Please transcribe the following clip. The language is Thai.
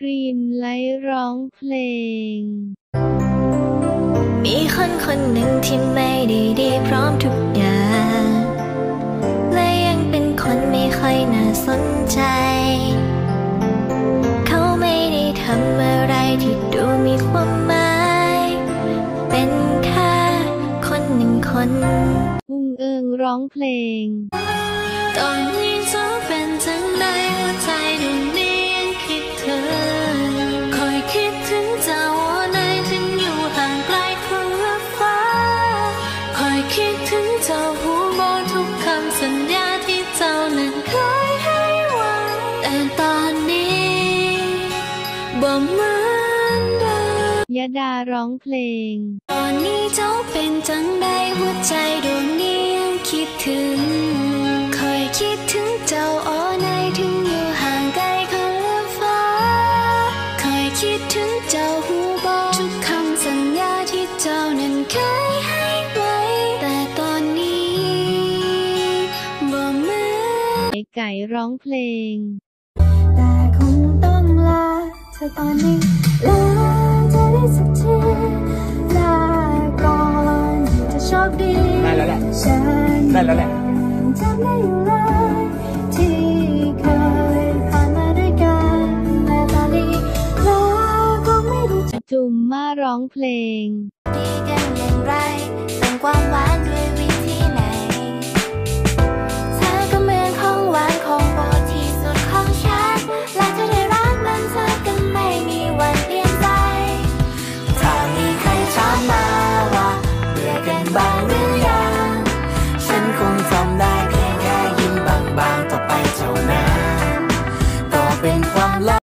ครีมไลท์ร้องเพลง มีคนคนหนึ่งที่ไม่ได้ดีพร้อมทุกอย่าง และยังเป็นคนไม่ค่อยน่าสนใจ เขาไม่ได้ทำอะไรที่ดูมีความหมาย เป็นแค่คนหนึ่งคน อุ้งเอิงร้องเพลงตอนนี้เธอเป็นจัง สัญญาที่เจ้านั้นเคยให้ไว้แต่ตอนนี้บ่เหมือนเดิมยดาร้องเพลง ตอนนี้เจ้าเป็นจังใดหัวใจดวงนี้ยังคิดถึง ไก่ไก่ร้องเพลง แต่คงต้องลาเธอตอนนี้ลาเธอได้สักทีลาก่อนจะโชคดีได้แล้วแหละฉันได้แล้วแหละยังจำได้อยู่เลยที่เคยผ่านมาด้วยกันและตอนนี้ลาก็ไม่รู้จะจุมมาร้องเพลงดีกันอย่างไรแต่งความหวานด้วยวิ I'm like.